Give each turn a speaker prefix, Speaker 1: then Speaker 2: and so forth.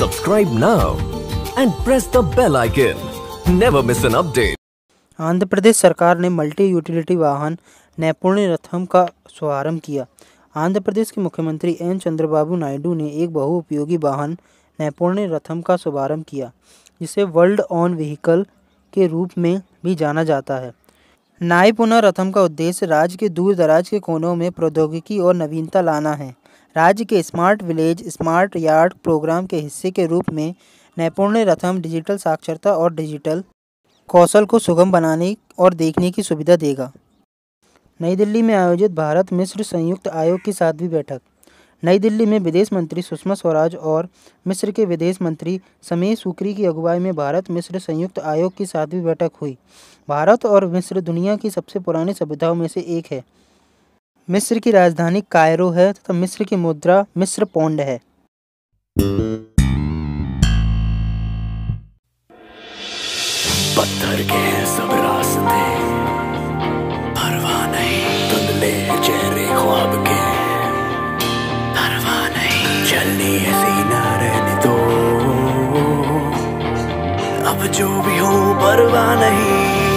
Speaker 1: Subscribe now and press the bell icon. Never miss an update.
Speaker 2: Andhra Pradesh सरकार ने multi utility वाहन नैपुण्य रथम का शुभारंभ किया आंध्र प्रदेश के मुख्यमंत्री एन चंद्रबाबू नायडू ने एक बहुउपयोगी वाहन नैपुण्य रथम का शुभारंभ किया, जिसे वर्ल्ड ऑन व्हीकल के रूप में भी जाना जाता है नायपुना रथम का उद्देश्य राज्य के दूर दराज के कोनों में प्रौद्योगिकी और नवीनता लाना है। राज्य के smart village, smart yard programme के हिस्से के रूप में नैपुण्य रथम डिजिटल साक्षरता और डिजिटल कौशल को सुगम बनाने और देखने की सुविधा देगा। नई दिल्ली में आयोजित भारत मिस्र संयुक्त आयोग की सातवीं बैठक नई दिल्ली में विदेश मंत्री सुषमा स्वराज और मिस्र के विदेश मंत्री समीर सुकरी की अगुवाई में भारत मिस्र संयुक्त आयोग की सातवीं बैठक हुई। भारत और मिस्र दुनिया की सबसे पुरानी सभ्यताओं में से एक है। मिस्र की राजधानी कायरो है तथा मिस्र की मुद्रा मिस्र पौंड है।
Speaker 3: पत्थर के सब रास्ते। नहीं ऐसे ही ना रहने दो अब जो भी हो परवाह नहीं।